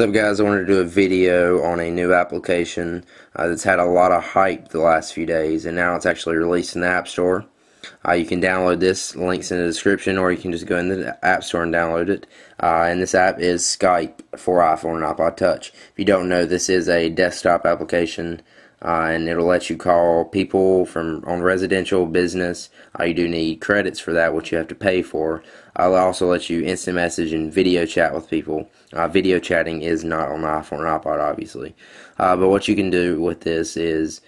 What's up guys, I wanted to do a video on a new application uh, that's had a lot of hype the last few days and now it's actually released in the App Store. Uh, you can download this, links in the description, or you can just go in the App Store and download it. Uh, and this app is Skype for iPhone and iPod Touch. If you don't know, this is a desktop application uh, and it'll let you call people from on residential business. Uh, you do need credits for that, which you have to pay for. I'll also let you instant message and video chat with people. Uh, video chatting is not on the iPhone or iPod, obviously, uh, but what you can do with this is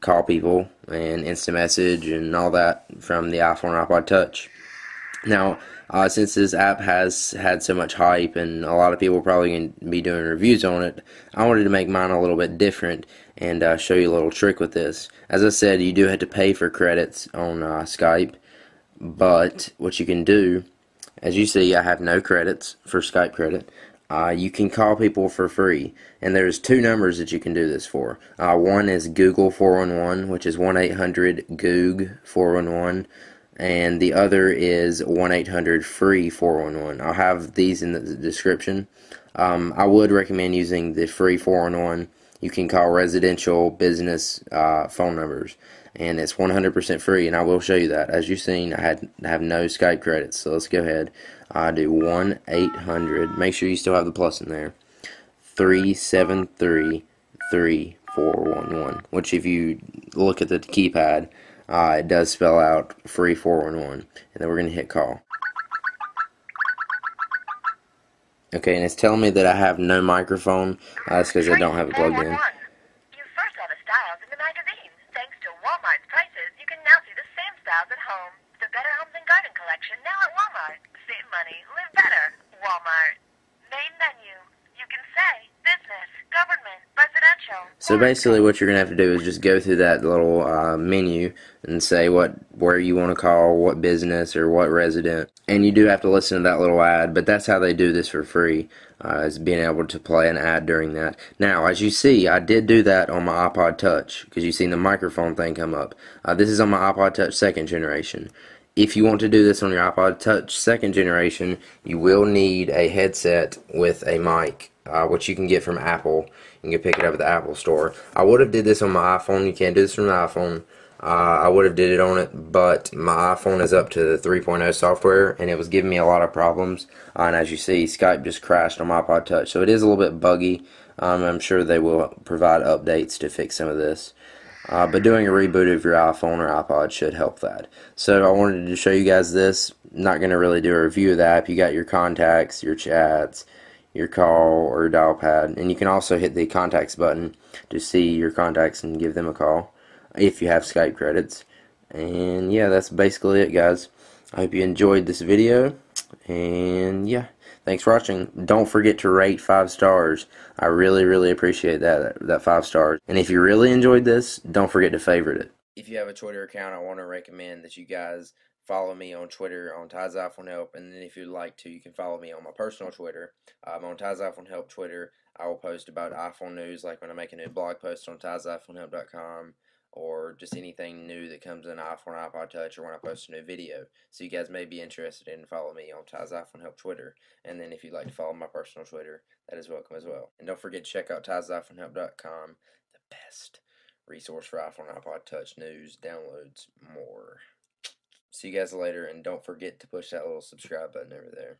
call people and instant message and all that from the iPhone or iPod Touch. Now, uh, since this app has had so much hype and a lot of people probably going to be doing reviews on it, I wanted to make mine a little bit different and uh, show you a little trick with this. As I said, you do have to pay for credits on uh, Skype, but what you can do, as you see, I have no credits for Skype credit. Uh, you can call people for free, and there's two numbers that you can do this for. Uh, one is Google 411, which is 1-800-GOOG 411 and the other is 1-800-FREE 411. I'll have these in the description. Um, I would recommend using the free 411. You can call residential business uh, phone numbers, and it's 100% free. And I will show you that. As you've seen, I had I have no Skype credits, so let's go ahead. I do 1-800. Make sure you still have the plus in there. 373 3411. Which, if you look at the keypad uh, it does spell out free 411 and then we're going to hit call. Okay and it's telling me that I have no microphone. Uh, that's because I don't have it plugged in. You first saw the styles in the magazine. Thanks to Walmart's prices you can now see the same styles at home. The Better Homes and Garden collection now at Walmart. Save money live better. Walmart. Main menu. You can say business government so basically what you're going to have to do is just go through that little uh, menu and say what where you want to call, what business or what resident. And you do have to listen to that little ad, but that's how they do this for free, uh, is being able to play an ad during that. Now, as you see, I did do that on my iPod Touch, because you've seen the microphone thing come up. Uh, this is on my iPod Touch second generation. If you want to do this on your iPod Touch second generation, you will need a headset with a mic uh, which you can get from Apple. You can pick it up at the Apple store. I would have did this on my iPhone. You can't do this from the iPhone. Uh, I would have did it on it, but my iPhone is up to the 3.0 software, and it was giving me a lot of problems. Uh, and as you see, Skype just crashed on my iPod Touch, so it is a little bit buggy. Um, I'm sure they will provide updates to fix some of this. Uh, but doing a reboot of your iPhone or iPod should help that. So I wanted to show you guys this. Not going to really do a review of the app. You got your contacts, your chats, your call or dial pad. And you can also hit the contacts button to see your contacts and give them a call if you have Skype credits. And yeah that's basically it guys. I hope you enjoyed this video. And yeah thanks for watching. Don't forget to rate five stars. I really really appreciate that that five stars. And if you really enjoyed this don't forget to favorite it. If you have a Twitter account I want to recommend that you guys follow me on Twitter on Ty's iPhone Help, and then if you'd like to, you can follow me on my personal Twitter. I'm on Ty's iPhone Help Twitter. I will post about iPhone news, like when I make a new blog post on Ty'sIPhoneHelp.com, or just anything new that comes in iPhone, iPod Touch, or when I post a new video. So you guys may be interested in follow me on iPhone Help Twitter, and then if you'd like to follow my personal Twitter, that is welcome as well. And don't forget to check out Ty'sIPhoneHelp.com, the best resource for iPhone, iPod Touch news, downloads, more. See you guys later, and don't forget to push that little subscribe button over there.